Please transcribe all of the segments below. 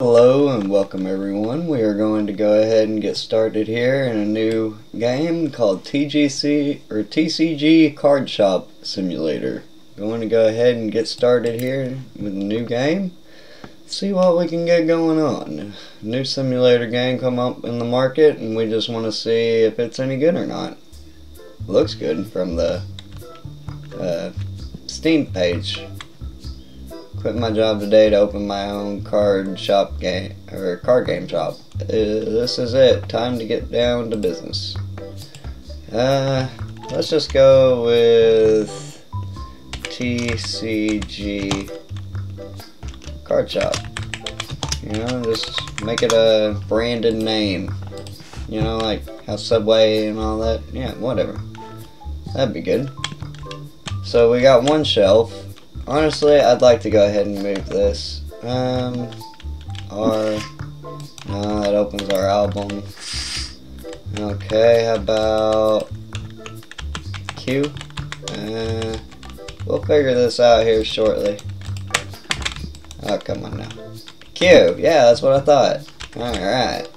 Hello and welcome everyone. We are going to go ahead and get started here in a new game called TGC or TCG Card Shop Simulator. Going to go ahead and get started here with a new game. See what we can get going on. New simulator game come up in the market and we just want to see if it's any good or not. Looks good from the uh, Steam page quit my job today to open my own card shop game or card game shop. Uh, this is it. Time to get down to business. Uh, let's just go with TCG card shop. You know, just make it a branded name. You know, like how Subway and all that. Yeah, whatever. That'd be good. So we got one shelf honestly, I'd like to go ahead and move this. Um, R. No, that opens our album. Okay, how about Q? Uh, we'll figure this out here shortly. Oh, come on now. Q, yeah, that's what I thought. Alright.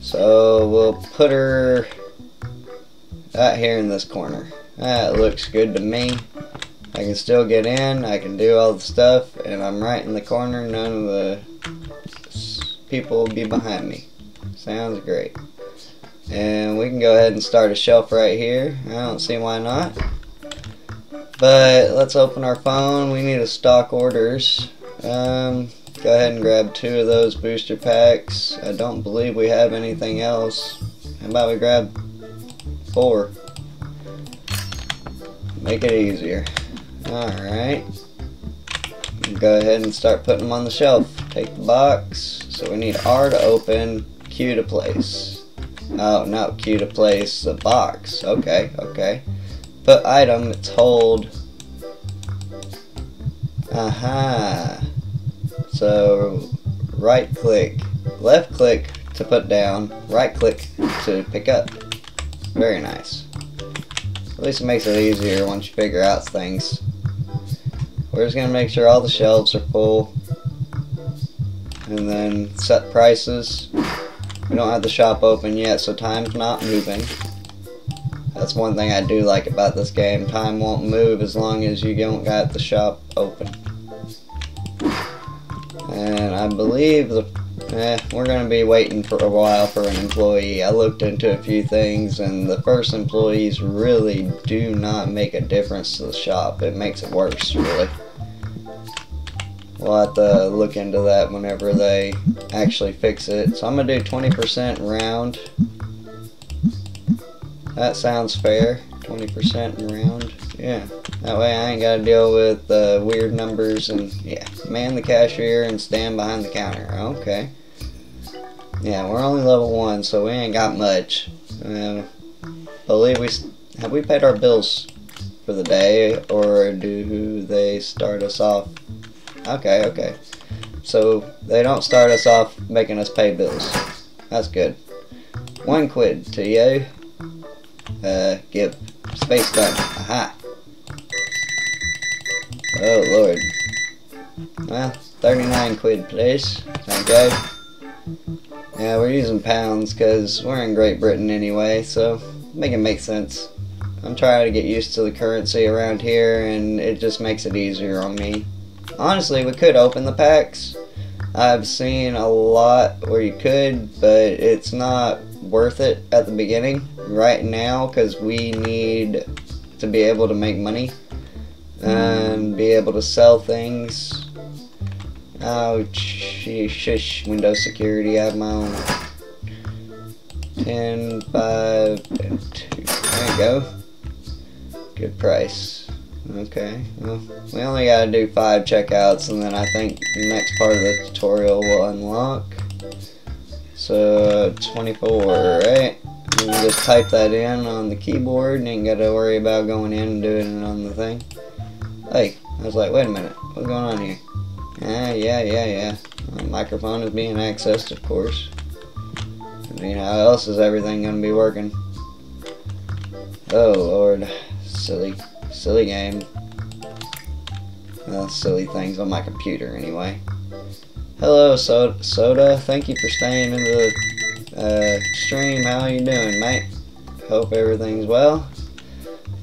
So, we'll put her out here in this corner. That looks good to me. I can still get in, I can do all the stuff, and I'm right in the corner, none of the people will be behind me. Sounds great. And we can go ahead and start a shelf right here. I don't see why not. But let's open our phone. We need to stock orders. Um, go ahead and grab two of those booster packs. I don't believe we have anything else. How about we grab four? Make it easier. Alright. Go ahead and start putting them on the shelf. Take the box. So we need R to open, Q to place. Oh, no, Q to place the box. Okay, okay. Put item, it's hold. Aha. So, right click, left click to put down, right click to pick up. Very nice. At least it makes it easier once you figure out things. We're just going to make sure all the shelves are full. And then set prices. We don't have the shop open yet, so time's not moving. That's one thing I do like about this game. Time won't move as long as you don't got the shop open. And I believe the eh, we're going to be waiting for a while for an employee. I looked into a few things, and the first employees really do not make a difference to the shop. It makes it worse, really. We'll have to look into that whenever they actually fix it. So I'm going to do 20% round. That sounds fair. 20% round. Yeah. That way I ain't got to deal with uh, weird numbers and, yeah, man the cashier and stand behind the counter. Okay. Yeah, we're only level 1, so we ain't got much. Uh, believe we... Have we paid our bills for the day, or do they start us off Okay, okay. So they don't start us off making us pay bills. That's good. One quid to you. Uh, give. Space done. Aha. Oh, Lord. Well, 39 quid, please. Thank you. Yeah, we're using pounds because we're in Great Britain anyway, so make it make sense. I'm trying to get used to the currency around here, and it just makes it easier on me. Honestly, we could open the packs. I've seen a lot where you could, but it's not worth it at the beginning right now because we need to be able to make money and hmm. be able to sell things. Oh, shush, Windows security, I have my own 10, 5, and 2. There you go. Good price. Okay, well, we only gotta do five checkouts and then I think the next part of the tutorial will unlock. So, 24, right? You just type that in on the keyboard and you ain't gotta worry about going in and doing it on the thing. Hey, I was like, wait a minute, what's going on here? Yeah, yeah, yeah, yeah. The microphone is being accessed, of course. I mean, how else is everything gonna be working? Oh, Lord. Silly. Silly game. Uh, silly things on my computer anyway. Hello, Soda. Soda. Thank you for staying in the uh, stream. How are you doing, mate? Hope everything's well.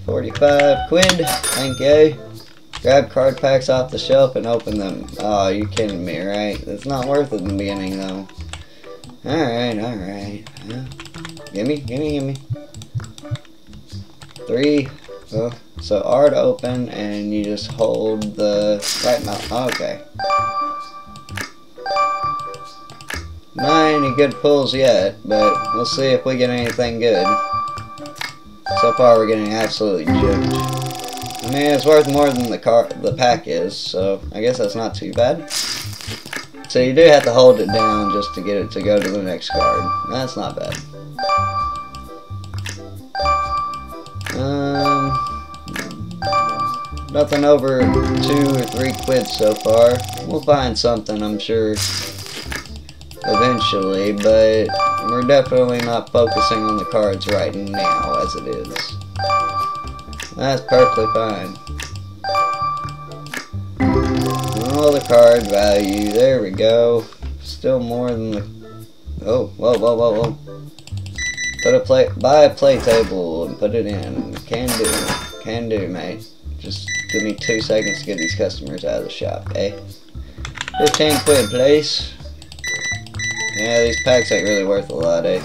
45 quid. Thank you. Grab card packs off the shelf and open them. Oh, you kidding me, right? It's not worth it in the beginning, though. Alright, alright. Yeah. Gimme, gimme, gimme. Three. Oh, so R to open, and you just hold the right mouse. Okay. Not any good pulls yet, but we'll see if we get anything good. So far, we're getting absolutely gypped. I mean, it's worth more than the car, the pack is, so I guess that's not too bad. So you do have to hold it down just to get it to go to the next card. That's not bad. Um, nothing over two or three quid so far. We'll find something, I'm sure, eventually, but we're definitely not focusing on the cards right now as it is. That's perfectly fine. All the card value, there we go. Still more than the... Oh, whoa, whoa, whoa, whoa. Put a plate, buy a play table and put it in. Can do, can do, mate. Just give me two seconds to get these customers out of the shop, eh? 15 quid, please. Yeah, these packs ain't really worth a lot, eh?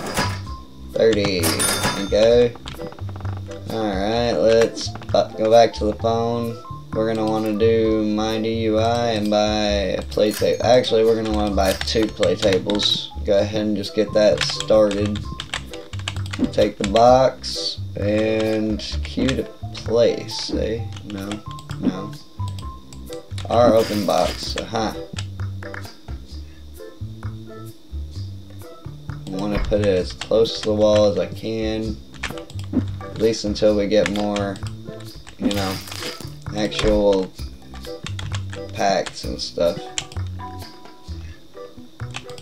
30, and go. Alright, let's go back to the phone. We're going to want to do my DUI and buy a play table. Actually, we're going to want to buy two play tables. Go ahead and just get that started. Take the box and cue to place. Eh? No, no. Our open box. Uh-huh. I want to put it as close to the wall as I can at least until we get more, you know, actual packs and stuff.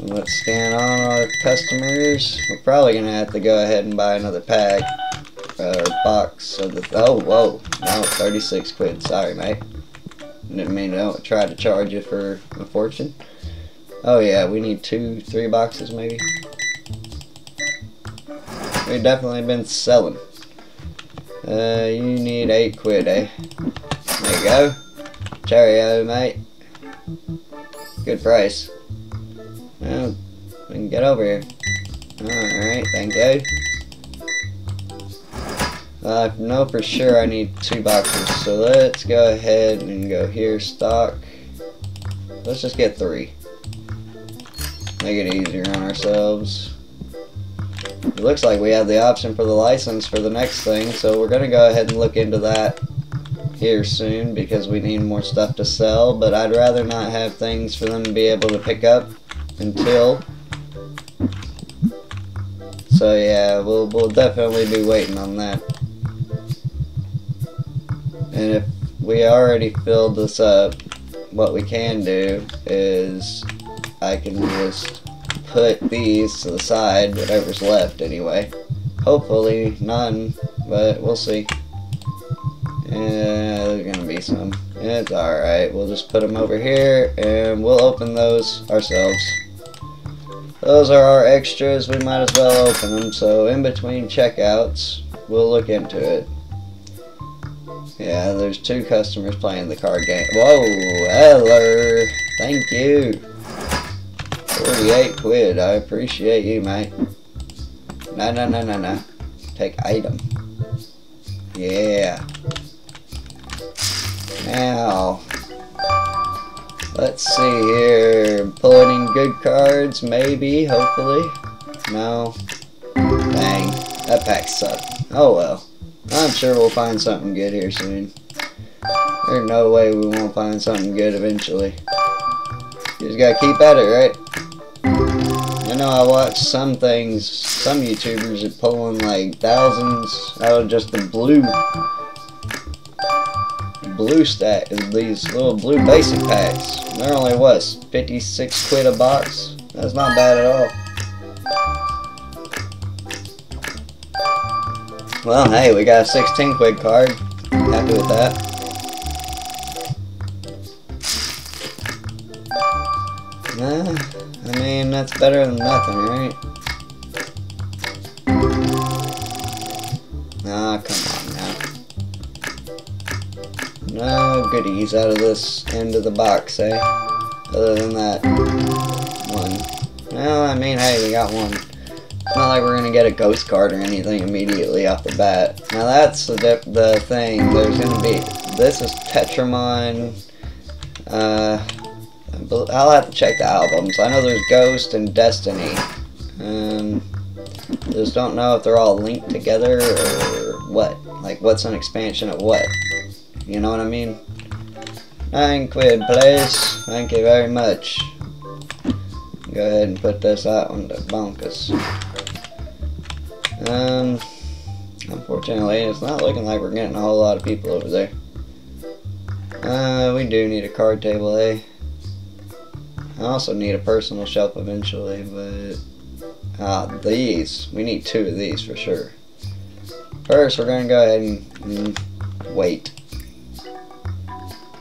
let's scan on our customers. We're probably going to have to go ahead and buy another pack or box of the, oh, whoa, no, 36 quid, sorry mate. Didn't mean to try to charge you for a fortune. Oh yeah, we need two, three boxes maybe. We've definitely been selling. Uh, you need 8 quid, eh? There you go. Cheerio, mate. Good price. Well, we can get over here. Alright, thank you. Uh, I know for sure I need two boxes, so let's go ahead and go here, stock. Let's just get three. Make it easier on ourselves. It looks like we have the option for the license for the next thing, so we're going to go ahead and look into that here soon because we need more stuff to sell, but I'd rather not have things for them to be able to pick up until. So yeah, we'll, we'll definitely be waiting on that. And if we already filled this up, what we can do is I can just put these to the side, whatever's left anyway. Hopefully none, but we'll see. Yeah, there's gonna be some. It's alright, we'll just put them over here and we'll open those ourselves. Those are our extras, we might as well open them, so in between checkouts, we'll look into it. Yeah, there's two customers playing the card game. Whoa, Eller, thank you. 48 quid. I appreciate you, mate. No, no, no, no, no. Take item. Yeah. Now, let's see here. Pulling in good cards, maybe, hopefully. No. Dang, that pack sucked. Oh well. I'm sure we'll find something good here soon. There's no way we won't find something good eventually. You just gotta keep at it, right? I know I watch some things, some YouTubers are pulling like thousands out of just the blue, blue stack, of these little blue basic packs. They're only, what, 56 quid a box? That's not bad at all. Well, hey, we got a 16 quid card. Happy with that. Nah, I mean, that's better than nothing, right? Ah, come on now. No goodies out of this end of the box, eh? Other than that one. Well, I mean, hey, we got one. Not like we're gonna get a ghost card or anything immediately off the bat. Now that's the the thing. There's gonna be this is Tetramon. Uh, I'll have to check the albums. I know there's Ghost and Destiny. Um, just don't know if they're all linked together or what. Like, what's an expansion of what? You know what I mean? Nine quid, please. Thank you very much. Go ahead and put this out on the bonkers. Um, unfortunately, it's not looking like we're getting a whole lot of people over there. Uh, we do need a card table, eh? I also need a personal shelf eventually, but... Ah, these. We need two of these for sure. First, we're going to go ahead and, and wait.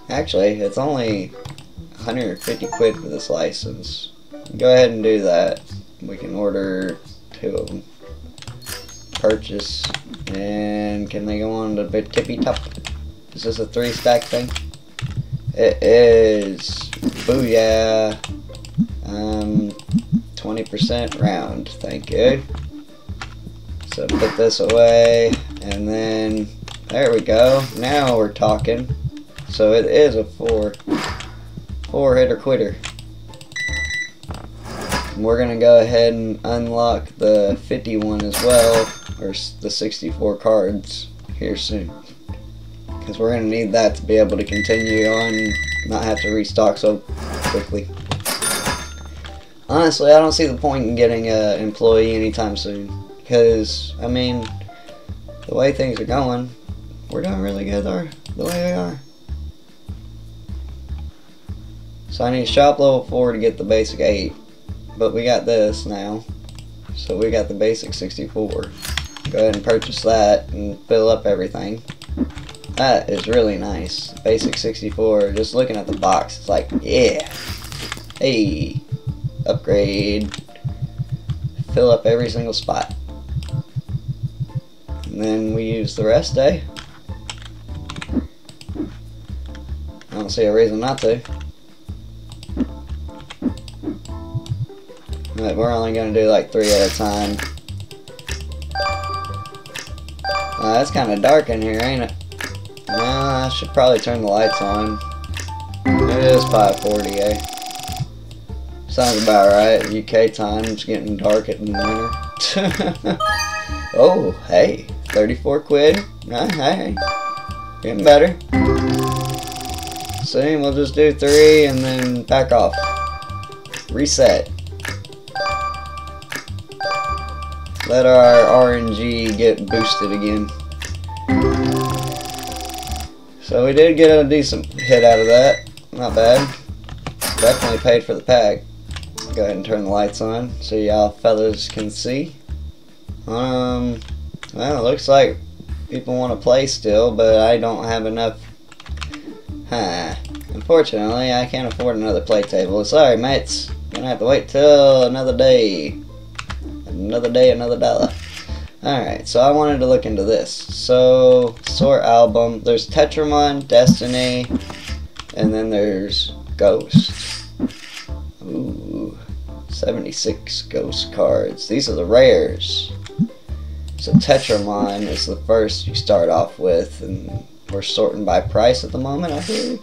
Actually, it's only 150 quid for this license. Go ahead and do that. We can order two of them. Purchase. And can they go on to the tippy top? Is this a three stack thing? It is. Booyah. Um, 20% round. Thank you. So put this away. And then, there we go. Now we're talking. So it is a four, four hitter quitter. And we're going to go ahead and unlock the 51 as well, or the 64 cards here soon because we're going to need that to be able to continue on not have to restock so quickly. Honestly, I don't see the point in getting an employee anytime soon because, I mean, the way things are going, we're doing really good or the way we are. So I need shop level 4 to get the basic 8, but we got this now. So we got the basic 64. Go ahead and purchase that and fill up everything. That is really nice. Basic 64, just looking at the box, it's like, yeah. Hey, upgrade. Fill up every single spot. And then we use the rest, eh? I don't see a reason not to. But we're only going to do like three at a time. Uh, that's kind of dark in here, ain't it? No, I should probably turn the lights on. It is 540, eh? Sounds about right. UK time, it's getting dark at the winter. oh, hey, 34 quid. Uh, hey, getting better. See, we'll just do three and then back off. Reset. Let our RNG get boosted again. So we did get a decent hit out of that. Not bad. Definitely paid for the pack. Go ahead and turn the lights on so y'all fellas can see. Um, well, it looks like people want to play still, but I don't have enough. Huh. Unfortunately, I can't afford another play table. Sorry, mates. Gonna have to wait till another day. Another day, another dollar. Alright, so I wanted to look into this. So, sort album, there's Tetramon, Destiny, and then there's Ghost. Ooh, 76 Ghost cards. These are the rares. So Tetramon is the first you start off with, and we're sorting by price at the moment, I believe.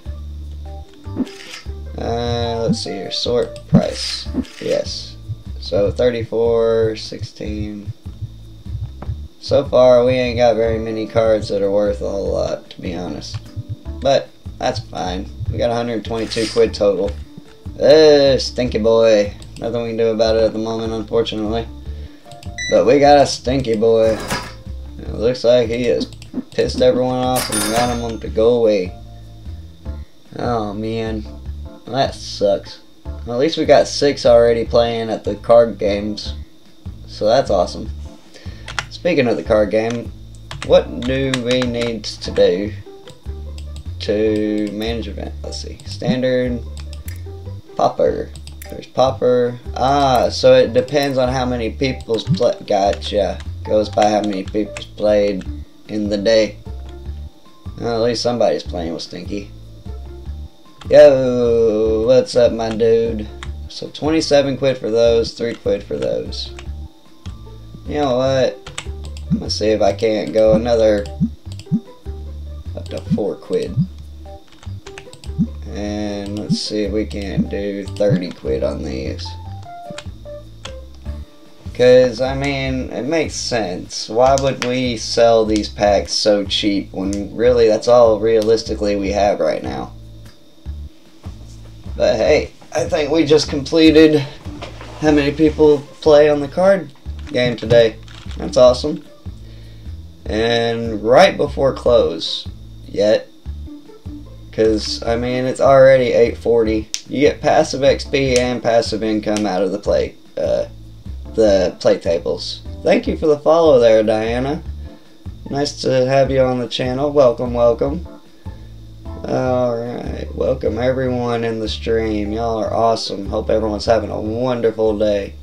Uh, let's see here, sort price. Yes. So 34, 16, so far, we ain't got very many cards that are worth a whole lot, to be honest. But, that's fine. We got 122 quid total. Uh, stinky boy. Nothing we can do about it at the moment, unfortunately. But we got a stinky boy. It looks like he has pissed everyone off and got them to go away. Oh, man. That sucks. At least we got six already playing at the card games. So that's awesome. Speaking of the card game, what do we need to do to manage event? Let's see. Standard, Popper, There's Popper. Ah, so it depends on how many people's play. Gotcha. Goes by how many people's played in the day. Well, at least somebody's playing with Stinky. Yo, what's up, my dude? So 27 quid for those, 3 quid for those. You know what? I'm gonna see if I can't go another up to 4 quid. And let's see if we can't do 30 quid on these. Because, I mean, it makes sense. Why would we sell these packs so cheap when really that's all realistically we have right now? But hey, I think we just completed how many people play on the card game today. That's awesome. And right before close, yet, because, I mean, it's already 840. You get passive XP and passive income out of the play, uh, the play tables. Thank you for the follow there, Diana. Nice to have you on the channel. Welcome, welcome. Alright, welcome everyone in the stream. Y'all are awesome. Hope everyone's having a wonderful day.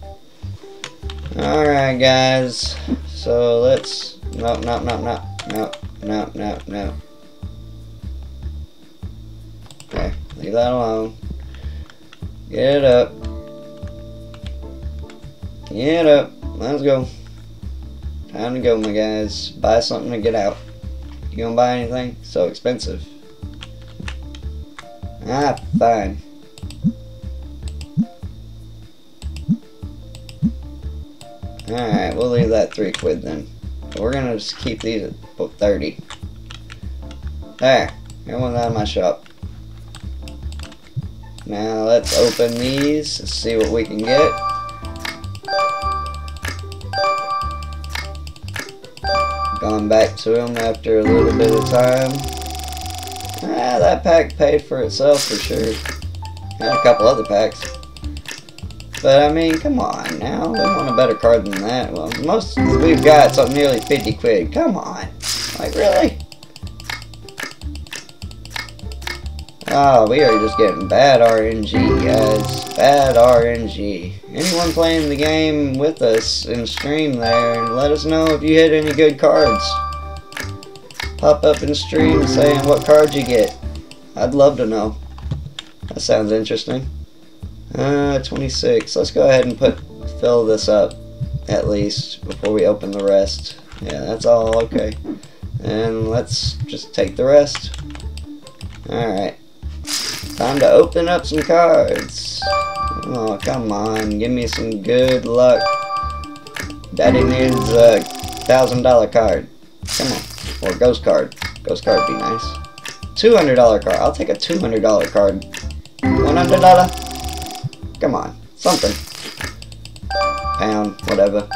Alright, guys. So let's. No, no, no, no, no, no, no, no. Okay, leave that alone. Get it up. Get up. Let's go. Time to go, my guys. Buy something to get out. You gonna buy anything? So expensive. Ah, fine. Alright, we'll leave that 3 quid then. We're gonna just keep these at 30. There. Everyone's out of my shop. Now let's open these see what we can get. Gone back to them after a little bit of time. Ah, that pack paid for itself for sure. And a couple other packs. But I mean, come on now. We want a better card than that. Well, most we've got something nearly 50 quid. Come on. Like, really? Oh, we are just getting bad RNG, guys. Bad RNG. Anyone playing the game with us in stream there, and let us know if you hit any good cards. Pop up in stream saying what cards you get. I'd love to know. That sounds interesting. Uh, 26. Let's go ahead and put fill this up at least before we open the rest. Yeah, that's all okay. And let's just take the rest. Alright. Time to open up some cards. Oh, come on. Give me some good luck. Daddy needs a thousand dollar card. Come on. Or ghost card. Ghost card would be nice. $200 card. I'll take a $200 card. $100? Come on, something. Pound, whatever.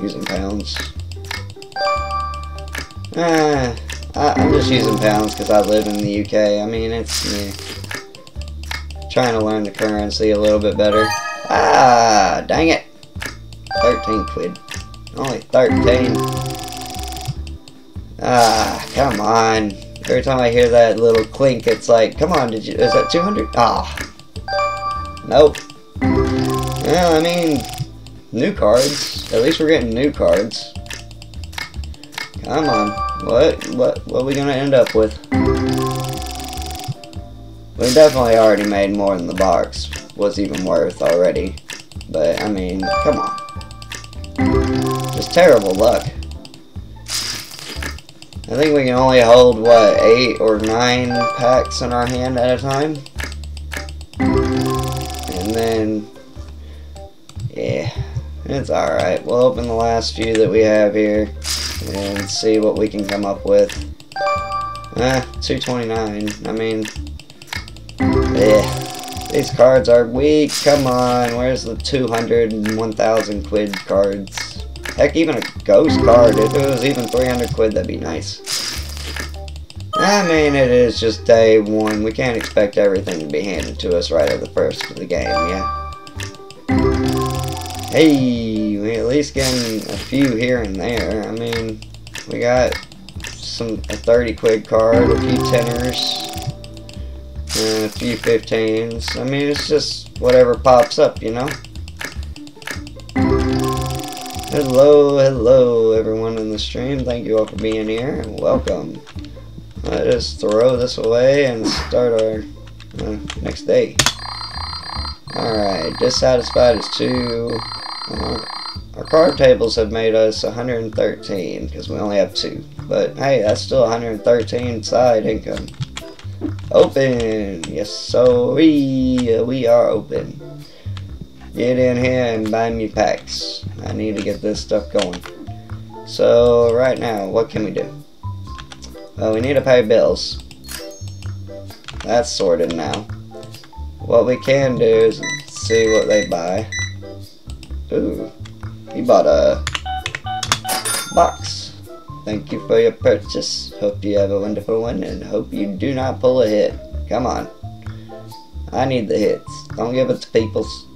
Using pounds. Ah, I, am just using pounds because I live in the UK. I mean, it's me. Trying to learn the currency a little bit better. Ah, dang it. 13 quid. Only 13. Ah, come on. Every time I hear that little clink, it's like, come on, did you, is that 200? Ah. Nope. Well, I mean, new cards. At least we're getting new cards. Come on. What? What? What are we gonna end up with? We definitely already made more than the box was even worth already. But, I mean, come on. Just terrible luck. I think we can only hold, what, 8 or 9 packs in our hand at a time? And then, yeah, it's alright. We'll open the last few that we have here and see what we can come up with. Ah, 229. I mean, yeah, these cards are weak. Come on, where's the 200 and 1,000 quid cards? Heck, even a ghost card. If it was even 300 quid, that'd be nice. I mean, it is just day one. We can't expect everything to be handed to us right at the first of the game, yeah? Hey, we at least getting a few here and there. I mean, we got some a 30 quid card, a few tenors, and a few 15s. I mean, it's just whatever pops up, you know? Hello, hello everyone in the stream. Thank you all for being here and welcome. Let us throw this away and start our uh, next day. Alright, dissatisfied is 2. Uh, our card tables have made us 113 because we only have 2. But hey, that's still 113 side income. Open! Yes, so we, uh, we are open. Get in here and buy me packs. I need to get this stuff going. So, right now, what can we do? Well, we need to pay bills. That's sorted now. What we can do is see what they buy. Ooh, he bought a box. Thank you for your purchase. Hope you have a wonderful one and hope you do not pull a hit. Come on. I need the hits. Don't give it to people's.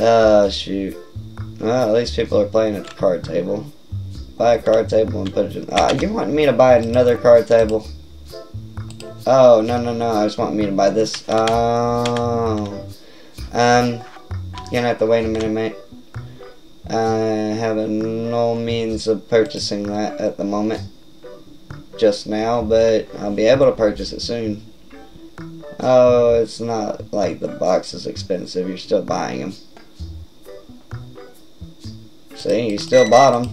Oh, shoot. Well, at least people are playing at the card table. Buy a card table and put it in. Uh, you want me to buy another card table? Oh, no, no, no. I just want me to buy this. Oh. Um, you're gonna have to wait a minute, mate. I have no means of purchasing that at the moment. Just now, but I'll be able to purchase it soon. Oh, it's not like the box is expensive. You're still buying them. See, you still bought them.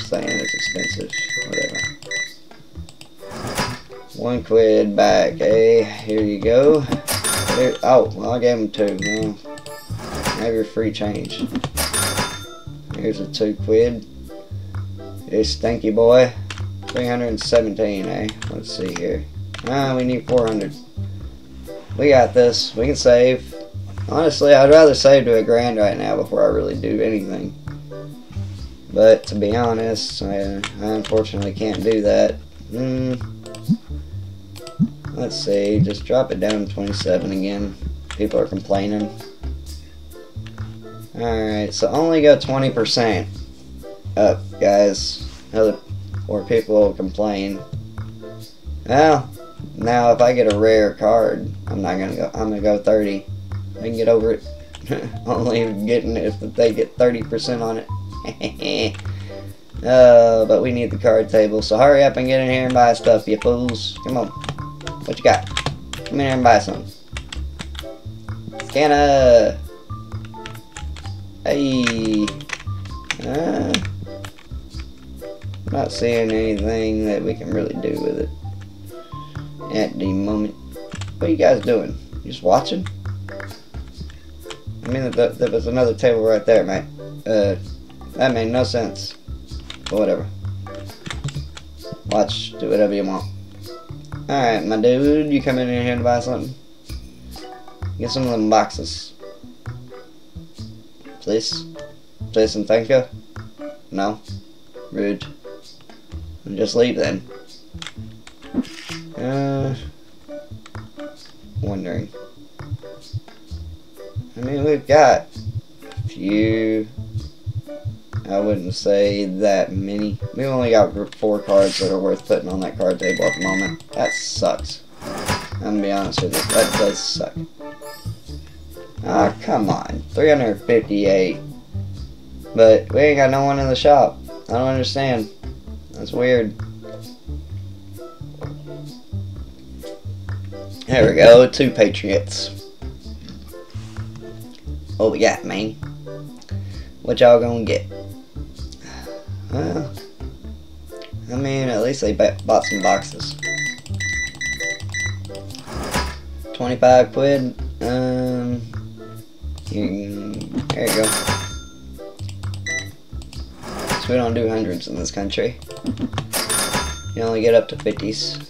Saying it's expensive. Whatever. One quid back, eh? Here you go. Here, oh, well, I gave him two. No. Have your free change. Here's a two quid. This stinky boy. 317, eh? Let's see here. Ah, we need 400. We got this. We can save. Honestly, I'd rather save to a grand right now before I really do anything. But to be honest, I, I unfortunately can't do that. Mm. Let's see, just drop it down to 27 again. People are complaining. Alright, so only go 20% up, guys. Other, or people will complain. Well, now, if I get a rare card, I'm not gonna go. I'm gonna go 30. I can get over it. Only getting it if they get 30% on it. uh, but we need the card table, so hurry up and get in here and buy stuff, you fools. Come on. What you got? Come in here and buy some. Canna. Hey. Uh, I'm not seeing anything that we can really do with it at the moment. What are you guys doing? Just watching? I mean, there was another table right there, mate. Uh, that made no sense. But whatever. Watch, do whatever you want. Alright, my dude, you coming in here to buy something? Get some of them boxes. Please? Please and thank you? No? Rude. Just leave then. I mean, we've got a few. I wouldn't say that many. We've only got four cards that are worth putting on that card table at the moment. That sucks. I'm gonna be honest with you. That does suck. Ah, oh, come on. 358. But we ain't got no one in the shop. I don't understand. That's weird. There we go, two Patriots. What yeah, man? What y'all gonna get? Well, I mean, at least they bought some boxes. 25 quid. Um, there you go. So we don't do hundreds in this country. You only get up to 50s.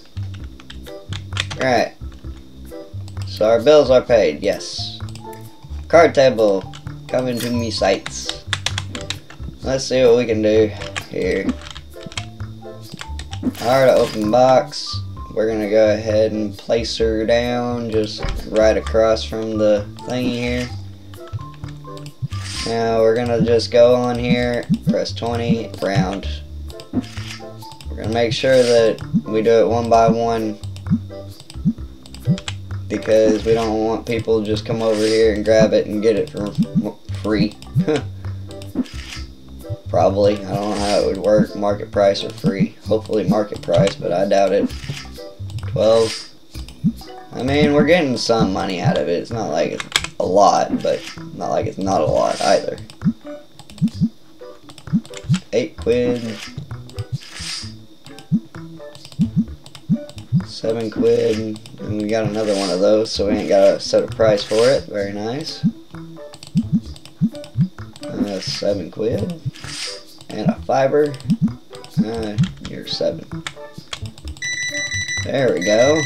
Alright. So our bills are paid, yes. Card table, coming to me sites. Let's see what we can do here. Alright, open box. We're gonna go ahead and place her down just right across from the thingy here. Now we're gonna just go on here, press 20, round. We're gonna make sure that we do it one by one because we don't want people to just come over here and grab it and get it for free. Probably. I don't know how it would work, market price or free. Hopefully market price, but I doubt it. 12. I mean, we're getting some money out of it. It's not like it's a lot, but not like it's not a lot either. 8 quid. 7 quid. And we got another one of those, so we ain't got to set a price for it. Very nice. Uh, 7 quid. And a fiber. Uh, you're 7. There we go.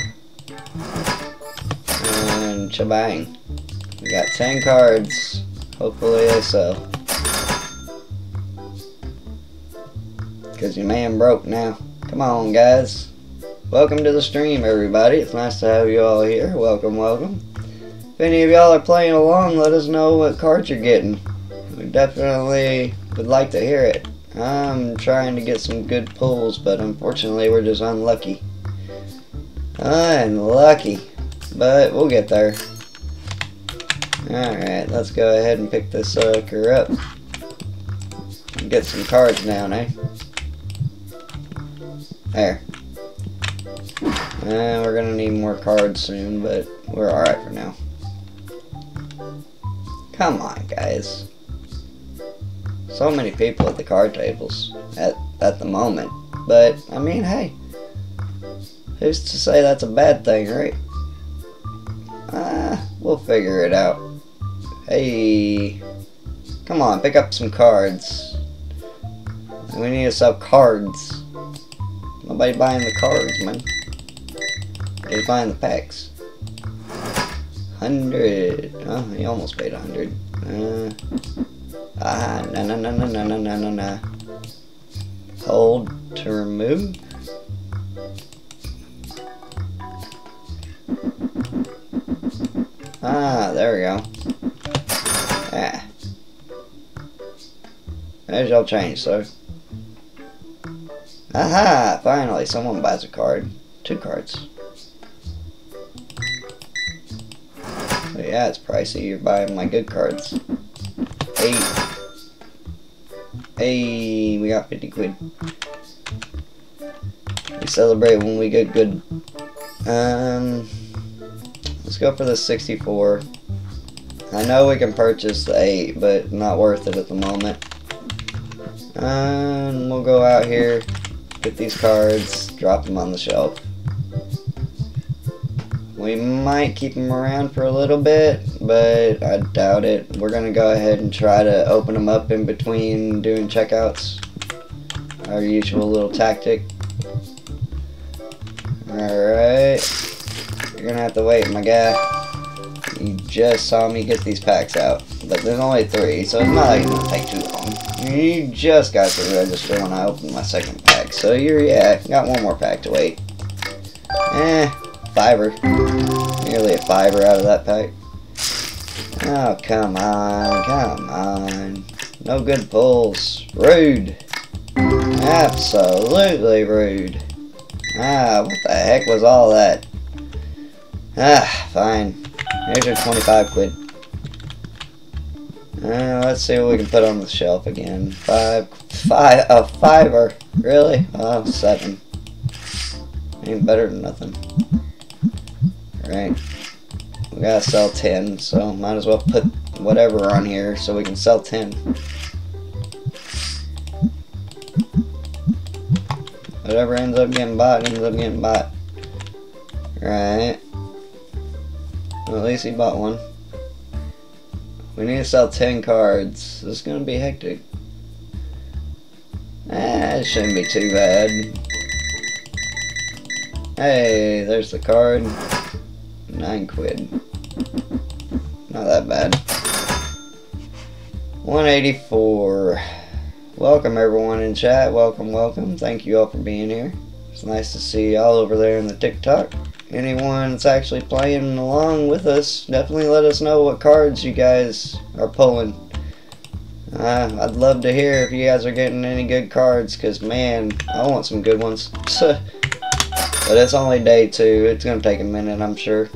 And shabang. We got 10 cards. Hopefully they sell. Because your man broke now. Come on, guys. Welcome to the stream, everybody. It's nice to have you all here. Welcome, welcome. If any of y'all are playing along, let us know what cards you're getting. We definitely would like to hear it. I'm trying to get some good pulls, but unfortunately we're just unlucky. Unlucky. But we'll get there. Alright, let's go ahead and pick this sucker up. Get some cards down, eh? There. Uh, we're gonna need more cards soon, but we're alright for now. Come on, guys. So many people at the card tables at, at the moment. But, I mean, hey. Who's to say that's a bad thing, right? Ah, uh, we'll figure it out. Hey. Come on, pick up some cards. We need to sell cards. Nobody buying the cards, man. They're buying the packs. Hundred. Oh, he almost paid a hundred. Uh, ah, na na na na na na na na. Hold to remove. Ah, there we go. Ah. There's your change, sir. Aha! Finally, someone buys a card. Two cards. Yeah, it's pricey. You're buying my good cards. Hey. Hey, we got 50 quid. We celebrate when we get good. Um, let's go for the 64. I know we can purchase the 8, but not worth it at the moment. Um, we'll go out here get these cards, drop them on the shelf. We might keep them around for a little bit, but I doubt it. We're going to go ahead and try to open them up in between doing checkouts. Our usual little tactic. Alright. You're going to have to wait, my guy. You just saw me get these packs out. But there's only three, so it's not like to take too long. You just got to register when I opened my second pack. So you're, yeah, got one more pack to wait. Eh, fiver. Nearly a fiver out of that pack. Oh, come on, come on. No good pulls. Rude. Absolutely rude. Ah, what the heck was all that? Ah, fine. Here's your 25 quid. Uh, let's see what we can put on the shelf again. Five, five, a fiver. Really? Oh, seven. Ain't better than nothing. Alright. We gotta sell 10, so might as well put whatever on here so we can sell 10. Whatever ends up getting bought, ends up getting bought. Right. Well, at least he bought one. We need to sell 10 cards. This is to be hectic. Eh, it shouldn't be too bad. Hey, there's the card. 9 quid. Not that bad. 184. Welcome everyone in chat. Welcome, welcome. Thank you all for being here. It's nice to see y'all over there in the TikTok anyone that's actually playing along with us, definitely let us know what cards you guys are pulling. Uh, I'd love to hear if you guys are getting any good cards, because man, I want some good ones. but it's only day two, it's going to take a minute, I'm sure.